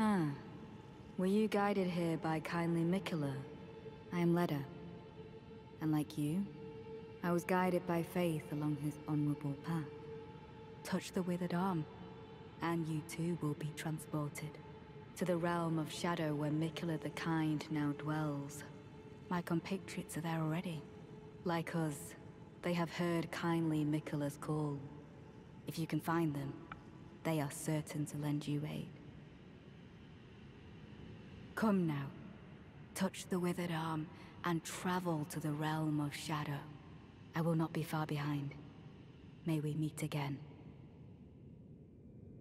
Huh. Were you guided here by kindly Miquella? I am Leda. And like you, I was guided by faith along his honorable path. Touch the withered arm, and you too will be transported to the realm of shadow where Miquella the Kind now dwells. My compatriots are there already. Like us, they have heard kindly Miquella's call. If you can find them, they are certain to lend you aid. Come now, touch the withered arm, and travel to the realm of shadow. I will not be far behind. May we meet again.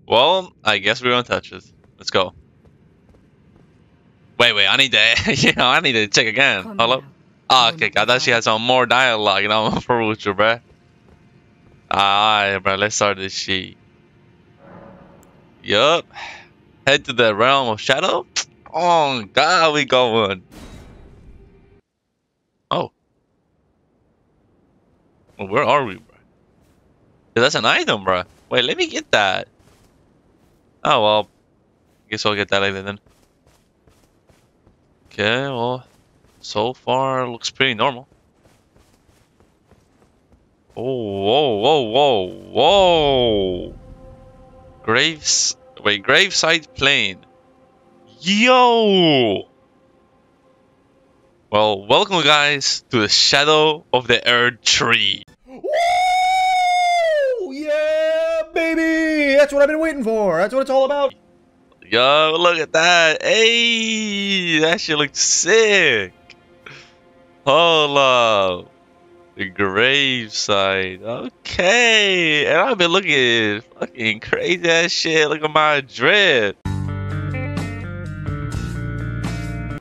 Well, I guess we're gonna touch it. Let's go. Wait, wait, I need to, you know, I need to check again. Come now. Oh, okay, I thought she had some more dialogue, and I'm for with you, bruh. Alright, bro, let's start this shit. Yup. Head to the realm of shadow. Oh, God, we going. Oh. Well, where are we, bro? That's an item, bro. Wait, let me get that. Oh, well. Guess I'll get that later then. Okay, well. So far, looks pretty normal. Oh, whoa, whoa, whoa, whoa! Graves, wait, Gravesite Plain. Yo! Well, welcome guys to the Shadow of the Erdtree. Woo! Yeah, baby! That's what I've been waiting for. That's what it's all about. Yo, look at that. Hey, that shit looks sick. Hold up. The Gravesite. Okay. And I've been looking at fucking crazy ass shit. Look at my drip.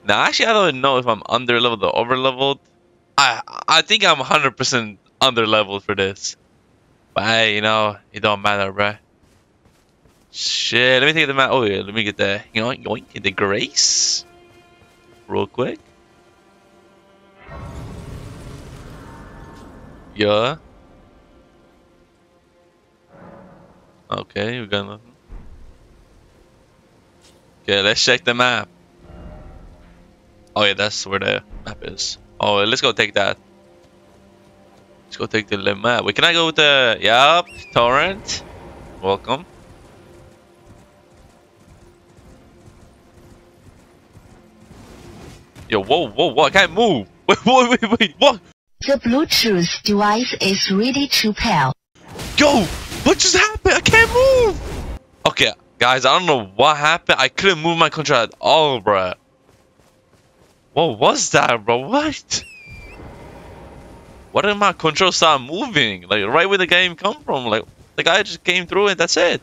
Now, actually, I don't know if I'm under leveled or over leveled. I I think I'm 100% under leveled for this. But hey, you know, it don't matter, bruh. Shit, let me take the map. Oh yeah, let me get the yoink yoink get the grace real quick. Yeah. Okay, we got nothing. Okay, let's check the map. Oh yeah, that's where the map is. Oh, let's go take that. Let's go take the map. Wait, can I go with the? Yup, torrent. Welcome. Yo, whoa, whoa, whoa, I can't move. Wait, wait, wait, wait, what? The Bluetooth device is ready to pair. Yo, what just happened? I can't move. Okay, guys, I don't know what happened. I couldn't move my controller at all, bruh. What was that, bro? What? Why did my control start moving? Like, right where the game come from. Like, the guy just came through and that's it.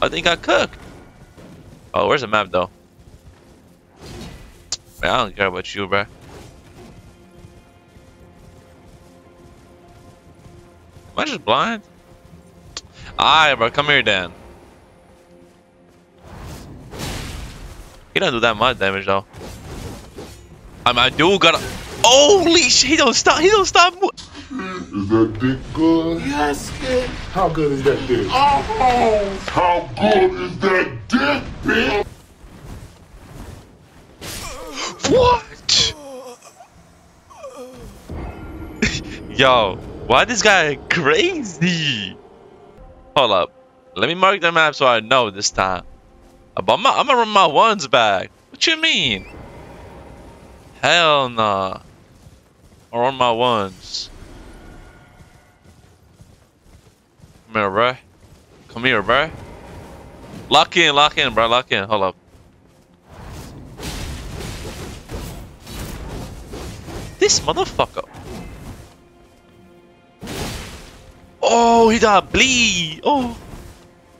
I think I cooked. Oh, where's the map, though? Man, I don't care about you, bro. Am I just blind? Alright, bro, come here then. He don't do that much damage though. I mean, I do gotta. Holy shit! He don't stop. He don't stop. Is that dick good? Yes, kid. How good is that dick? Oh, how good is that dick, bitch? What? Yo, why this guy crazy? Hold up. Let me mark the map so I know this time. Uh, I'm, I'm gonna run my ones back. What you mean? Hell nah. I run my ones. Come here, bruh. Come here, bruh. Lock in, lock in, bro. Lock in. Hold up. This motherfucker. Oh, he got bleed. Oh,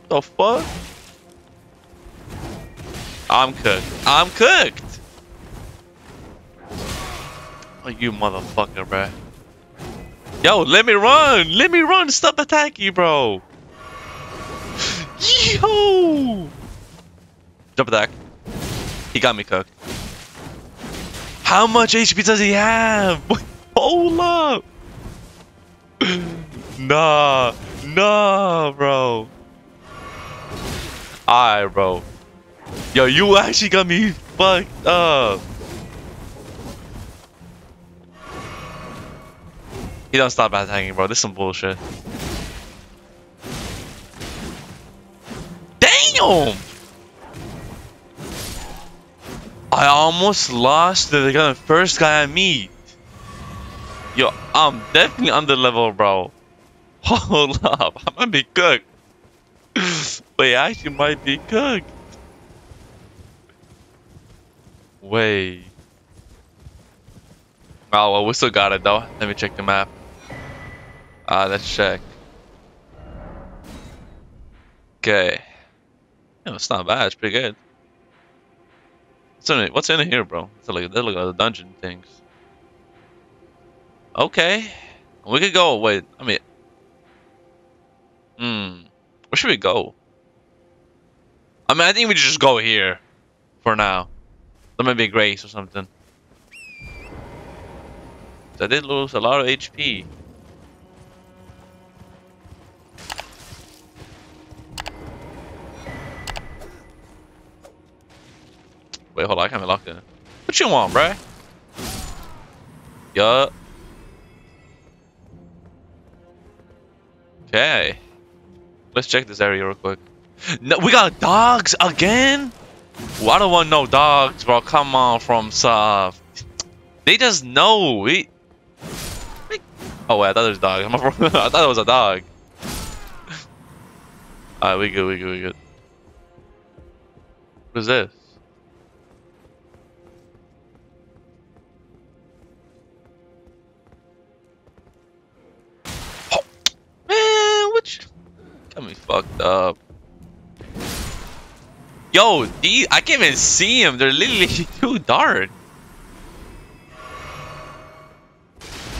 the fuck? I'm cooked. I'm cooked. Oh, you motherfucker, bruh. Yo, let me run. Let me run. Stop attacking, bro. Yo. Jump attack. He got me cooked. How much HP does he have? Hold up. Nah, nah, bro. Alright, bro. Yo, you actually got me fucked up. He don't stop attacking, bro. This is some bullshit. Damn! I almost lost to the first guy I meet. Yo, I'm definitely under level, bro. Hold up, I might be cooked. Wait, I actually might be cooked. Wait. Oh, well, we still got it, though. Let me check the map. Ah, uh, let's check. Okay. Yeah, it's not bad. It's pretty good. What's in it? What's in here, bro? It's like, look like the dungeon things. Okay. We could go. Wait, I mean... Hmm. Where should we go? I mean, I think we should just go here. For now. There might be Grace or something. I did lose a lot of HP. Wait, hold on, I can't be locked in. What you want, bruh? Yup. Okay. Let's check this area real quick. No, we got dogs again? Well, I don't want no dogs, bro. Come on, FromSoft. They just know. We. Oh wait, I thought it was a dog. I thought it was a dog. Alright, we good, we good, we good. What is this? Fucked up. Yo, I can't even see them. They're literally too dark.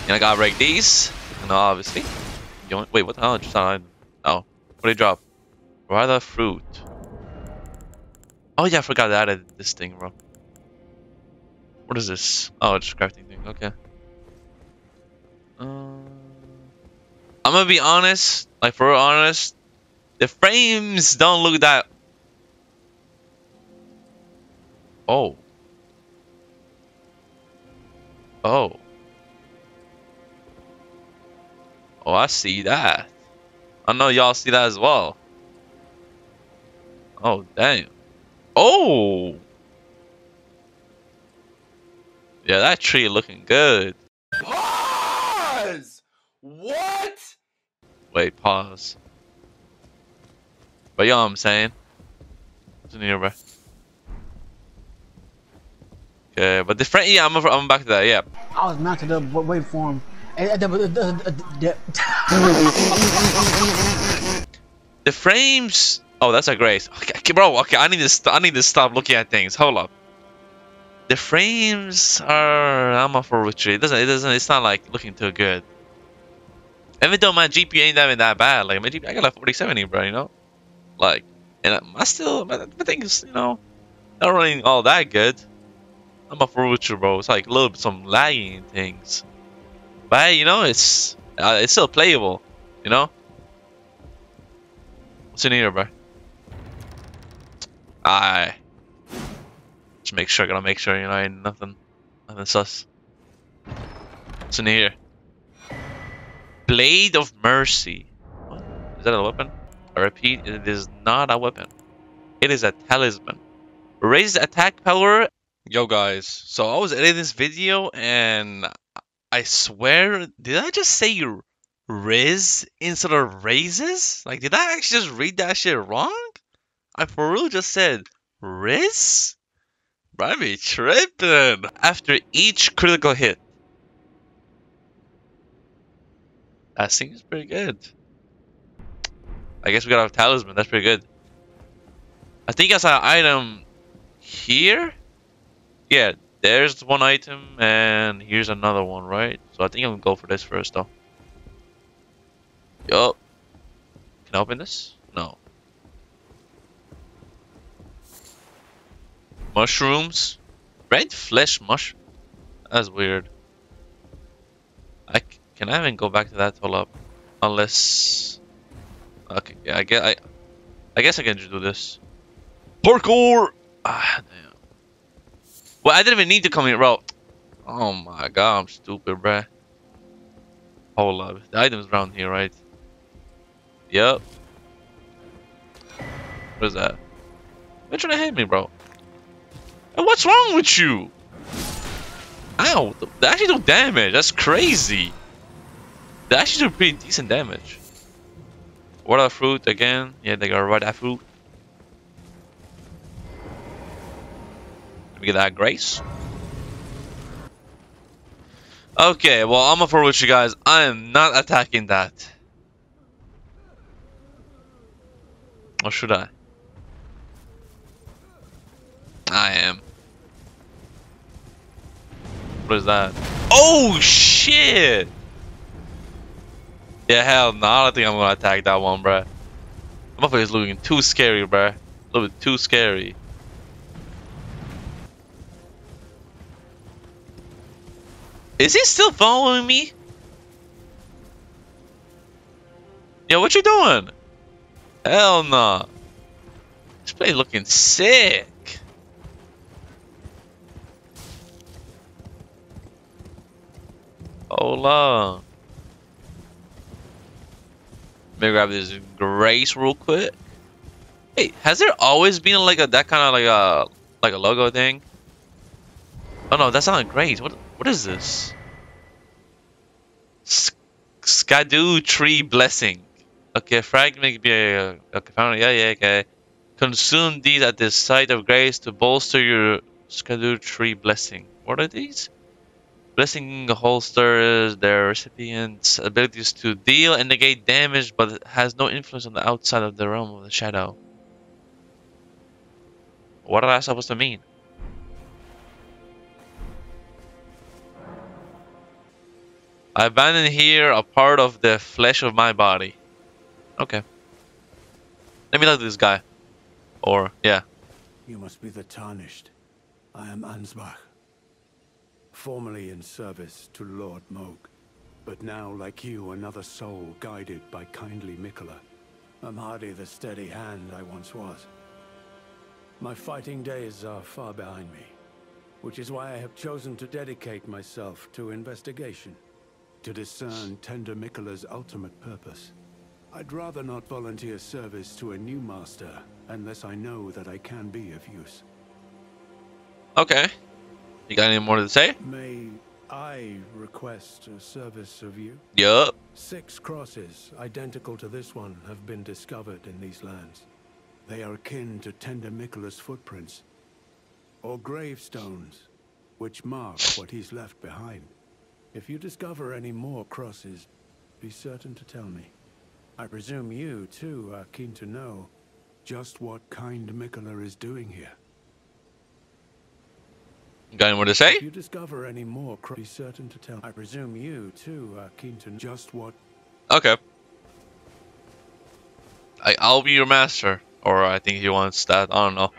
And I gotta break these. And obviously. Wait, what the hell? Just Oh. What did he drop? Rather fruit. Oh yeah, I forgot that I added this thing, bro. What is this? Oh, it's crafting thing. Okay. Uh, I'm gonna be honest. Like, for honest. The frames don't look that Oh. Oh. Oh, I see that. I know y'all see that as well. Oh, damn. Oh! Yeah, that tree looking good. Pause! What? Wait, pause. But you know what I'm saying? What's in here, bro? But the frame, yeah, I'm, I'm back to that, yeah. I was mounted up waiting for him. The frames. Oh, that's a great. Okay, bro. Okay, I need to. I need to stop looking at things. Hold up. The frames are. I'm up for retreat. It doesn't. It doesn't. It's not like looking too good. Even though my GPU ain't even that bad. Like my GPU, I got like 4070, bro. You know, like, and I still. My, my thing is, you know, not running all that good. I'm a Furuchu, bro. It's like a little bit some lagging things. But you know, it's uh, it's still playable, you know? What's in here, bro? I just make sure, I gotta make sure, you know, ain't nothing, nothing sus. What's in here? Blade of Mercy. What? Is that a weapon? I repeat, it is not a weapon. It is a talisman. Raises attack power Yo guys, so I was editing this video and I swear, did I just say Riz instead of raises? Like, did I actually just read that shit wrong? I for real just said Riz? Bro, I be tripping. After each critical hit. That seems pretty good. I guess we got a talisman, that's pretty good. I think that's an item here? yeah, there's one item, and here's another one, right? So I think I'm gonna go for this first, though. Yup. Can I open this? No. Mushrooms? Red flesh mushroom? That's weird. I can I even go back to that hold up? Unless... Okay, yeah, I guess I... I guess I can just do this. Parkour! Ah, damn. Well, I didn't even need to come here, bro. Oh my god, I'm stupid, bruh. Hold up. The item's around here, right? Yep. What is that? Why trying to hit me, bro? And what's wrong with you? Ow! They actually do damage. That's crazy. They actually do pretty decent damage. Water fruit again. Yeah, they got water fruit. Me get that grace. Okay, well, I'm up for with you guys. I am not attacking that. Or should I? I am. What is that? Oh, shit! Yeah, hell no, I don't think I'm gonna attack that one, bruh. Motherfucker's looking too scary, bruh. A little bit too scary. Is he still following me? Yo, what you doing? Hell no. This place looking sick. Hold on. Let me grab this grace real quick. Hey, has there always been like a that kind of like a like a logo thing? Oh no, that's not grace. What what is this? Scadutree blessing. Okay, fragment be uh, okay, found yeah yeah okay. Consume these at the site of grace to bolster your Scadutree blessing. What are these? Blessing holsters their recipient's abilities to deal and negate damage, but has no influence on the outside of the realm of the shadow. What are that supposed to mean? I abandon here a part of the flesh of my body. Okay. Let me talk to this guy. Or, yeah. You must be the Tarnished. I am Ansbach. Formerly in service to Lord Moog, but now, like you, another soul guided by kindly Miquella. I'm hardly the steady hand I once was. My fighting days are far behind me, which is why I have chosen to dedicate myself to investigation, to discern Tender Miquella's ultimate purpose. I'd rather not volunteer service to a new master unless I know that I can be of use. Okay. You got any more to say? May I request a service of you? Yup. Six crosses, identical to this one, have been discovered in these lands. They are akin to Tender Miquella's footprints, or gravestones, which mark what he's left behind. If you discover any more crosses, be certain to tell me. I presume you, too, are keen to know just what kind Miquella is doing here. Got any more to say? If you discover any more, be certain to tell. I presume you, too, are keen to know just what Okay. I, I'll be your master. Or I think he wants that. I don't know.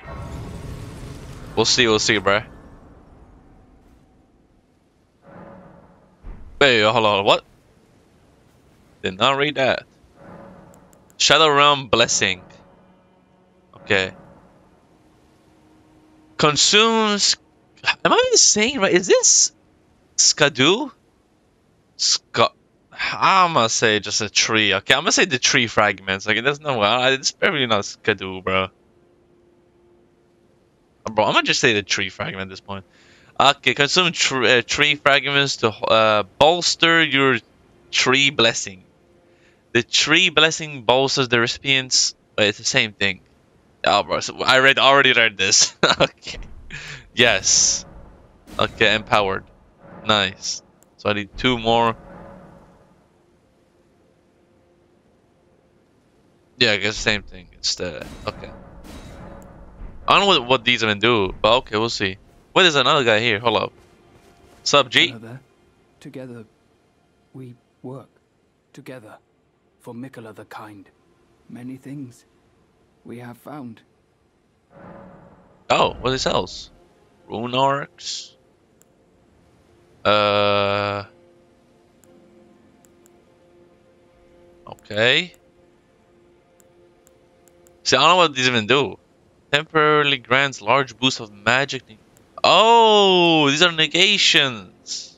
We'll see, we'll see, bruh. Wait, hold on, what? Did not read that. Shadow Realm Blessing. Okay. Consumes... Am I saying right? Is this... Skadu? Ska... I'm gonna say just a tree. Okay, I'm gonna say the tree fragments. Like, there's no way. It's probably not Skadu, bro. Bro, I'm gonna just say the tree fragment at this point. Okay, consume tr uh, tree fragments to uh, bolster your tree blessing. The tree blessing bolsters the recipients. Wait, it's the same thing. Oh, bro, so I read already read this. okay. Yes. Okay, empowered. Nice. So I need two more. Yeah, I guess same thing. It's the okay. I don't know what, what these are gonna do, but okay, we'll see. What is another guy here? Hold up. Sup, G? There. Together, we work. Together. For Miquella the Kind. Many things we have found. Oh, what is else? Rune arcs. Uh. Okay. See, I don't know what these even do. temporarily grants large boost of magic. Oh, these are negations.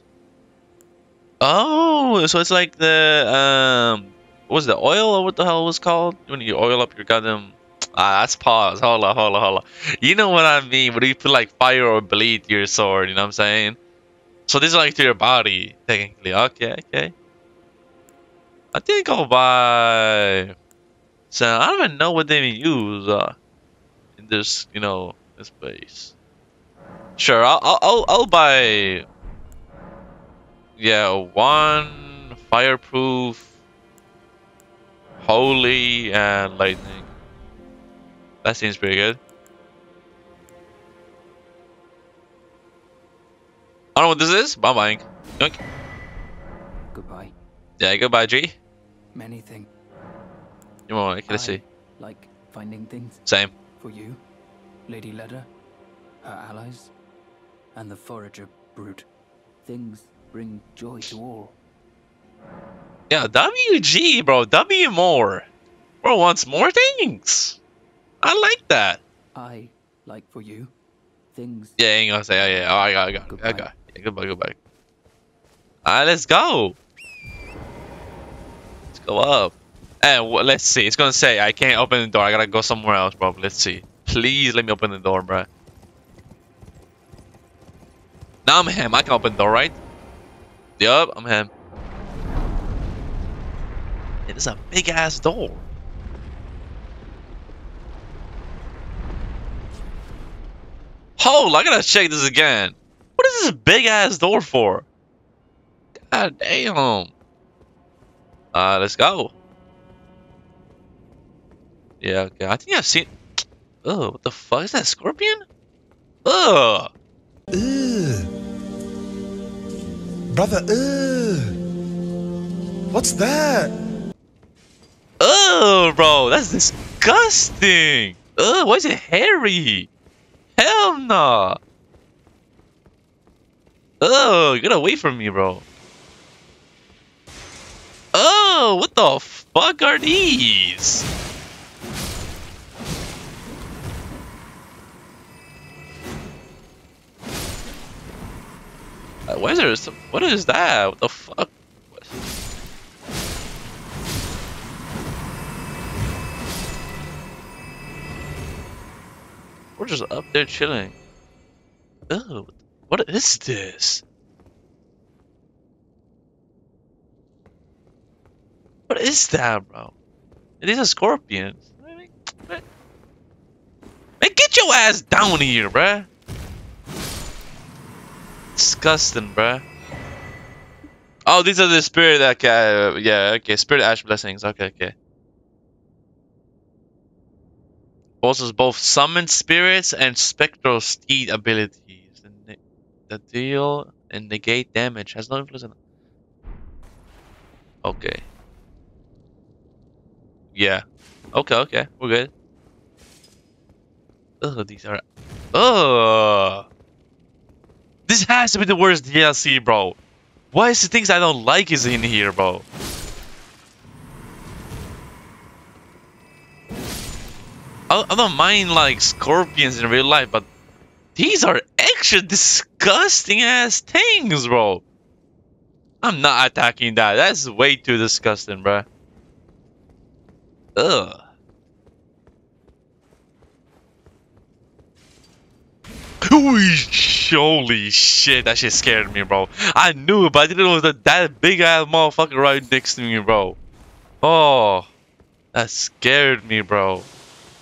Oh, so it's like the um, what was the oil or what the hell was called when you oil up your goddamn. Ah, that's pause. Hold on, hold on, hold on. You know what I mean? When you put like fire or bleed your sword, you know what I'm saying? So this is like to your body, technically. Okay, okay. I think I'll buy. So I don't even know what they use uh, in this, you know, this place. Sure, I'll I'll I'll, I'll buy. Yeah, one fireproof, holy, and lightning. That seems pretty good. I don't know what this is, but I'm buying. Yoink. Goodbye. Yeah, goodbye, G. Many things. You want? Okay, let's see. Like finding things Same. for you, Lady Leda, her allies, and the forager brute. Things bring joy to all. Yeah, WG, bro. W more. Bro wants more things. I like that. I like for you things Yeah, ain't gonna say. Yeah, yeah. Oh, I got, I got, I Goodbye. got. Yeah, goodbye, goodbye. Alright, let's go. Let's go up. And wh- let's see. It's gonna say I can't open the door. I gotta go somewhere else, bro. Let's see. Please let me open the door, bro. Now I'm him. I can open the door, right? Yup, I'm him. It is a big ass door. Hold, I gotta check this again. What is this big ass door for? God damn. Uh, let's go. Yeah, okay. I think I've seen. Oh, what the fuck is that? Scorpion? Ugh. Ugh. Brother, ugh. What's that? Oh, bro, that's disgusting. Ugh, why is it hairy? Hell no. Oh, get away from me, bro. Oh, what the fuck are these? Uh, Why is there some, what is that? What the fuck? We're just up there chilling. Oh, what is this? What is that, bro? These are scorpions. Man, get your ass down here, bruh. Disgusting, bruh. Oh, these are the spirit uh, yeah, okay, spirit ash blessings. Okay, okay. Possesses both summon spirits and spectral steed abilities. The, deal and negate damage has no influence on. Okay. Yeah. Okay, okay, we're good. Ugh, these are. Ugh. This has to be the worst DLC, bro. Why is the things I don't like is in here, bro? I, don't mind like scorpions in real life, but these are extra disgusting ass things, bro. I'm not attacking that. That's way too disgusting, bro. Ugh. Holy shit, that shit scared me, bro. I knew it, but I didn't know that that big ass motherfucker right next to me, bro. Oh, that scared me, bro.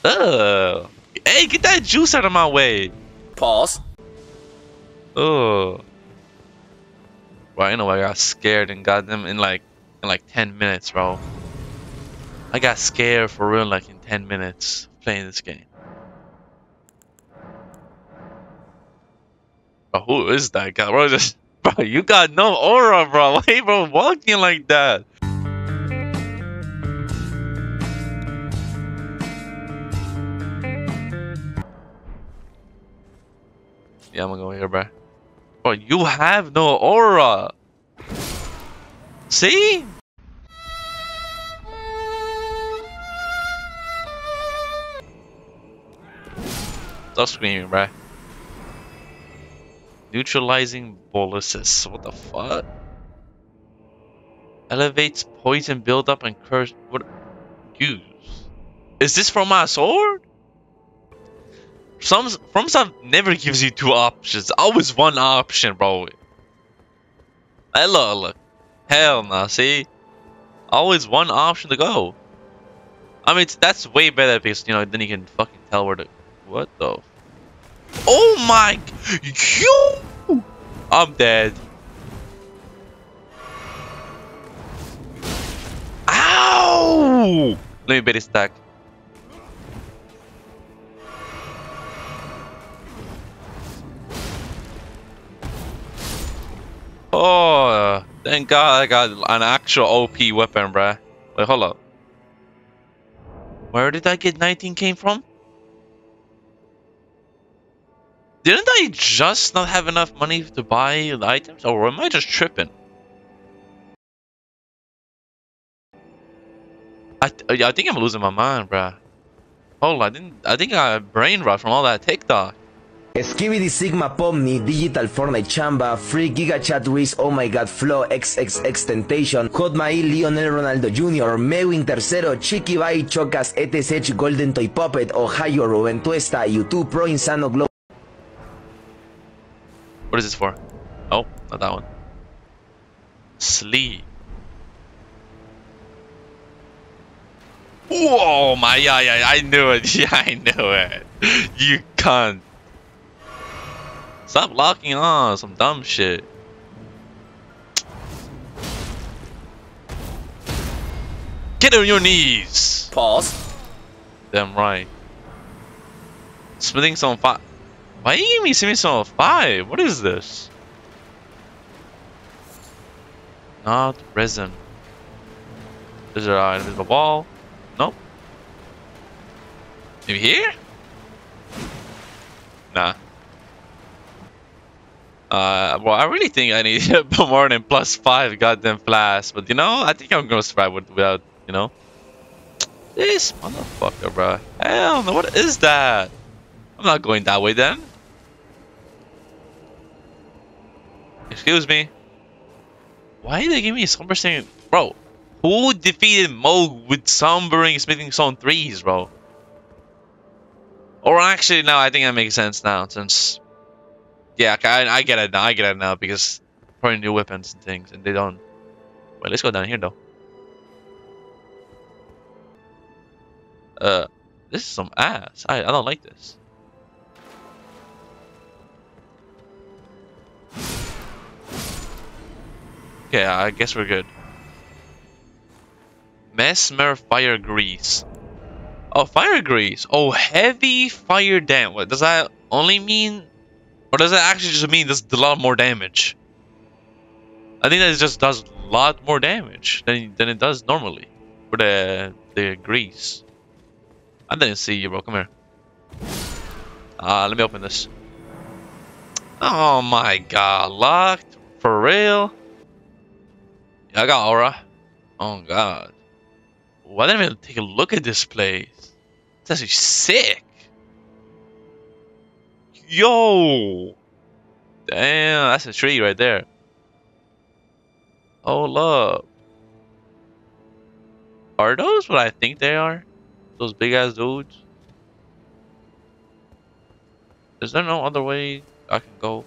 Ugh. Hey, get that juice out of my way. Pause. Oh. Bro, I know I got scared and got them in like in like 10 minutes, bro. I got scared for real like in 10 minutes playing this game. Bro, who is that guy? Bro, just, bro, you got no aura, bro. Why, you bro, walking like that? Yeah, I'm gonna go here, bro. Bro, you have no aura. See? Stop screaming, bruh. Neutralizing boluses. What the fuck? Elevates poison buildup and curse. What? Use. Is this from my sword? Some from some never gives you two options. Always one option, bro. Hello, look. Hell no, see? Always one option to go. I mean, that's way better because, you know, then you can fucking tell where to... What the... Oh my... I'm dead. Ow! Let me bait his stack. Oh, thank God I got an actual OP weapon, bruh. Wait, hold up. Where did I get 19 came from? Didn't I just not have enough money to buy the items? Or am I just tripping? I, th I think I'm losing my mind, bruh. Hold on, I didn't. I think I brain rot from all that TikTok. Skibidi Sigma Pomni, Digital Fortnite Chamba, Free Giga Chat Wiz, Oh My God Flow, XXXTentacion, Hot Mai, Lionel Ronaldo Jr., Mewin Tercero, Chiqui Bai, Chocas, ETC, Golden Toy Puppet, Ohio, Ruben Tuesta, YouTube Pro Insano Globo. What is this for? Oh, not that one. Sleep. Whoa, my yeah, yeah, I knew it. Yeah, I knew it. You cunt. Stop locking on some dumb shit. Get on your knees. Pause. Damn right. Smithing some five. Why are you giving me smithing some five? What is this? Not resin. Is there an invisible wall? Nope. Maybe here? Nah. Uh, well, I really think I need more than plus five goddamn flash, but you know, I think I'm gonna survive without, you know. This motherfucker, bro. Hell no, what is that? I'm not going that way then. Excuse me. Why did they give me Somber Sting? Bro, who defeated Mohg with Sombering Smithing Stone 3s, bro? Or actually, no, I think that makes sense now, since... Yeah, I, I get it now, I get it now, because probably new weapons and things, and they don't... Wait, let's go down here, though. Uh, this is some ass. I, I don't like this. Okay, I guess we're good. Messmer Fire Grease. Oh, Fire Grease. Oh, heavy fire damage. Does that only mean? Or does it actually just mean does a lot more damage? I think that it just does a lot more damage than, than it does normally. For the, the grease. I didn't see you, bro. Come here. Uh, let me open this. Oh my god, locked? For real? Yeah, I got aura. Oh god. Why didn't I even take a look at this place? It's actually sick. Yo! Damn, that's a tree right there. Oh, look. Are those what I think they are? Those big ass dudes? Is there no other way I can go?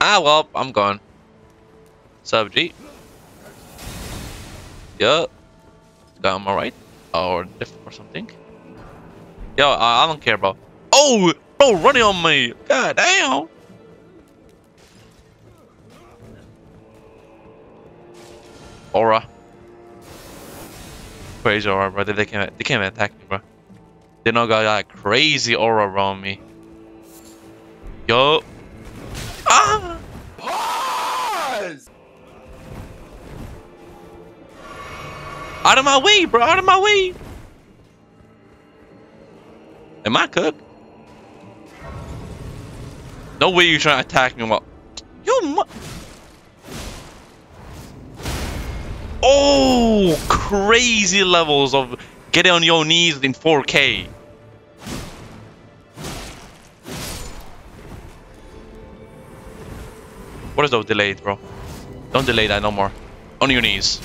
Ah, well, I'm gone. Sub G. Yup. Got him alright. Or left or something. Yo, I, don't care, bro. Oh, bro, running on me. God damn. Aura. Crazy aura, bro. They can't, they can't attack me, bro. They know got that crazy aura around me. Yo. Ah! Pause! Out of my way, bro. Out of my way. Am I cooked? No way you're trying to attack me while... You Oh, crazy levels of Get on your knees in 4K. What is those delayed, bro? Don't delay that no more. On your knees.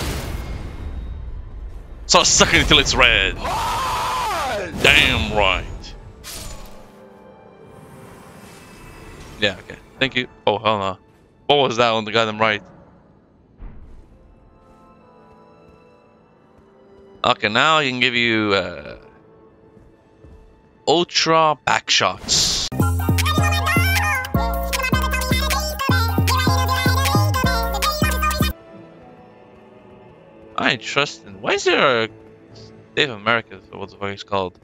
Start sucking until it's red. Damn right. Yeah, okay. Thank you. Oh, hell no. What was that on the goddamn right? Okay, now I can give you uh, ultra back shots. I ain't trusting. Why is there a Dave America? Or what the fuck it's called?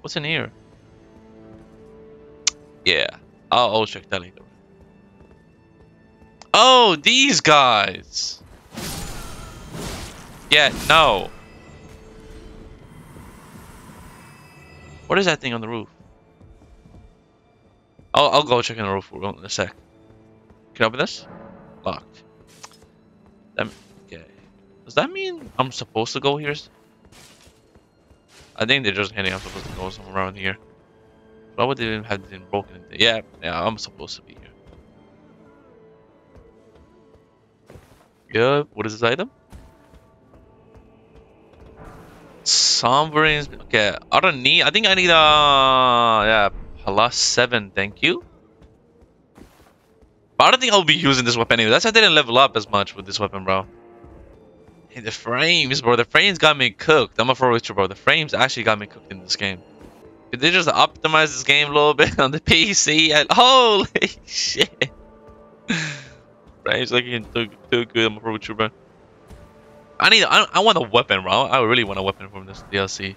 What's in here? Yeah, I'll, I'll check that later. Oh, these guys. Yeah, no. What is that thing on the roof? I'll, I'll go check on the roof in a sec. Can I open this? Locked. That, okay. Does that mean I'm supposed to go here? I think they're just hinting I'm supposed to go somewhere around here. Why would they have been broken? Yeah, yeah, I'm supposed to be here. Yeah, what is this item? Sovereigns. Okay, I don't need. I think I need uh yeah plus seven. Thank you. But I don't think I'll be using this weapon anyway. That's why I didn't level up as much with this weapon, bro. Hey, the frames, bro. The frames got me cooked. I'm a for bro. The frames actually got me cooked in this game. Did they just optimize this game a little bit on the PC? And, holy shit! frames looking too, too good. I'm a bro. I need. I, I want a weapon, bro. I really want a weapon from this DLC.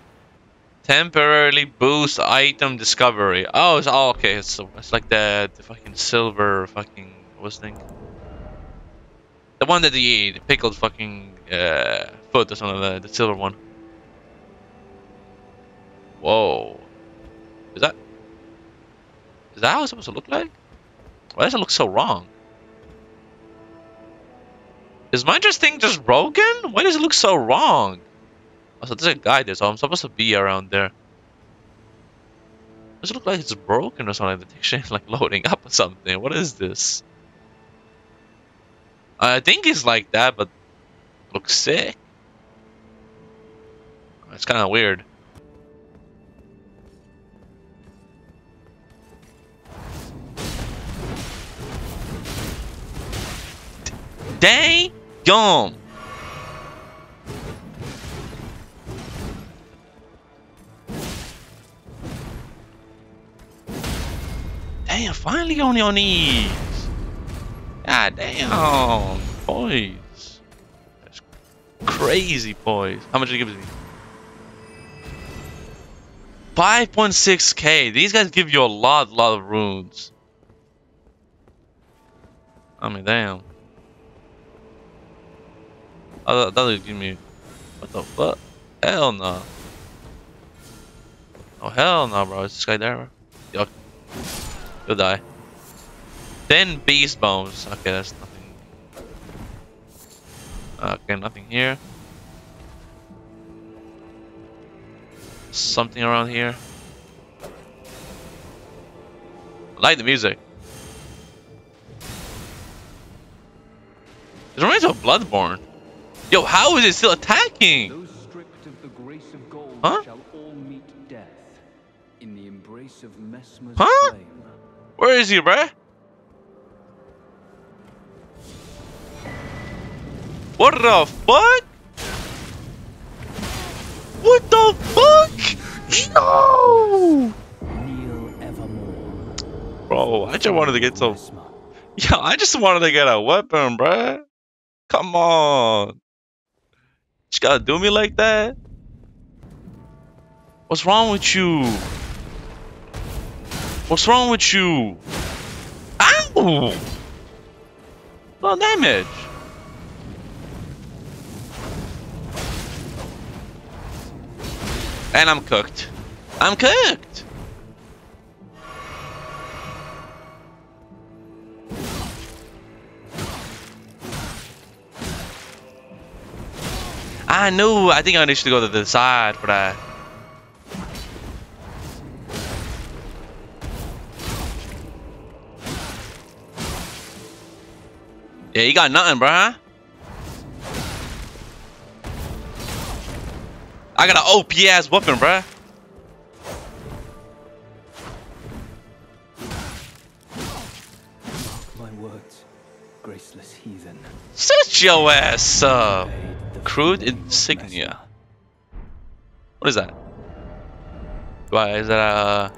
Temporarily boost item discovery. Oh, it's oh, okay. It's it's like the the fucking silver fucking what's the thing? The one that the, the pickled fucking uh, foot or something. The silver one. Whoa. Is that? Is that how it's supposed to look like? Why does it look so wrong? Is my just thing just broken? Why does it look so wrong? Oh, so there's a guy there, so I'm supposed to be around there. Does it look like it's broken or something? The texture like loading up or something. What is this? I think it's like that, but looks sick. It's kind of weird. Dang! Yum! Damn, finally on your knees! God damn! Boys! That's crazy, boys. How much did it give me? 5.6k. These guys give you a lot, lot of runes. I mean, damn. Oh, that would give me. What the fuck? Hell no. Oh, hell no, bro. Is this guy there? Yuck. You'll die. Then beast bones. Okay, that's nothing. Okay, nothing here. Something around here. I like the music. It reminds me of Bloodborne. Yo, how is it still attacking? huh? huh? Where is he, bruh? What the fuck? What the fuck? No! Bro, I just wanted to get some. Yeah, I just wanted to get a weapon, bruh. Come on. You gotta do me like that? What's wrong with you? What's wrong with you? Ow! No damage. And I'm cooked. I'm cooked! I knew. I think I need to go to the side but I. Yeah, you got nothing, bruh. I got an OP ass weapon, bruh. My words, graceless heathen. Shut your ass up. Crude insignia. What is that? Why is that uh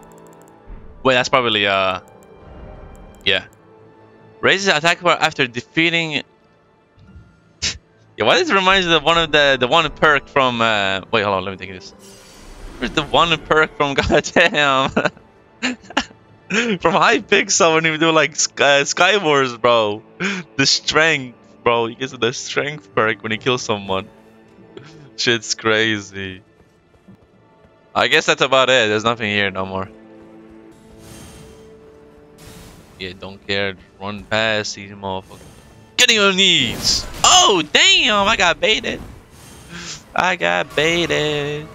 Wait, that's probably uh Yeah. Raises attack power after defeating Yeah, why does it remind me of one of the the one perk from uh wait hold on, let me take this. Where's the one perk from goddamn from Hypixel when you do like Sky, Wars, bro. The strength, bro. You get the strength perk when you kill someone. Shit's crazy. I guess that's about it. There's nothing here no more. Yeah, don't care. Run past these motherfuckers. Get on knees. Oh, damn. I got baited. I got baited.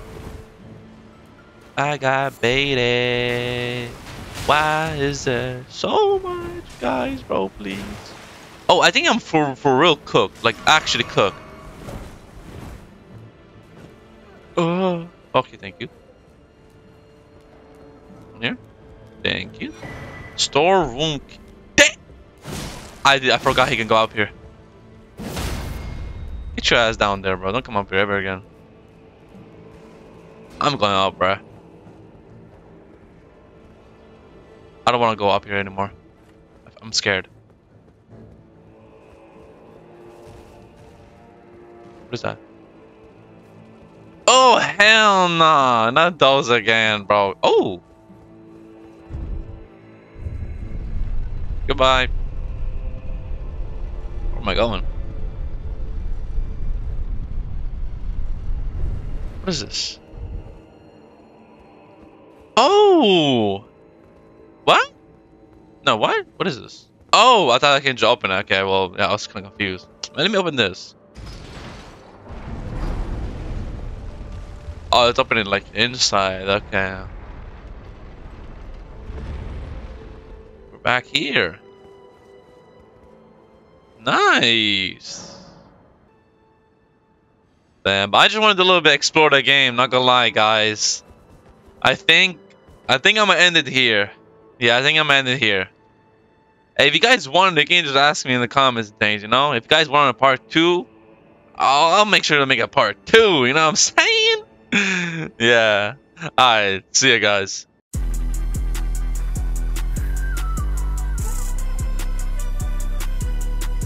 I got baited. Why is there so much, guys, bro? Please. Oh, I think I'm for for real cooked, like actually cooked. Oh, okay, thank you. Here, thank you. Storeroom. I I forgot he can go up here. Get your ass down there, bro. Don't come up here ever again. I'm going up, bro. I don't want to go up here anymore. I'm scared. What is that? Oh, hell no. Nah. Not those again, bro. Oh. Goodbye. Where am I going? What is this? Oh! What? No, what? What is this? Oh, I thought I can just open it. Okay, well, yeah, I was kind of confused. Let me open this. Oh, it's opening like inside. Okay. We're back here. Nice. Damn, I just wanted to a little bit explore the game. Not gonna lie, guys. I think, I think I'm gonna end it here. Yeah, I think I'm ending here. Hey, if you guys want the game, just ask me in the comments things, you know? If you guys want a part two, I'll make sure to make a part two, you know what I'm saying? yeah. Alright, see you guys.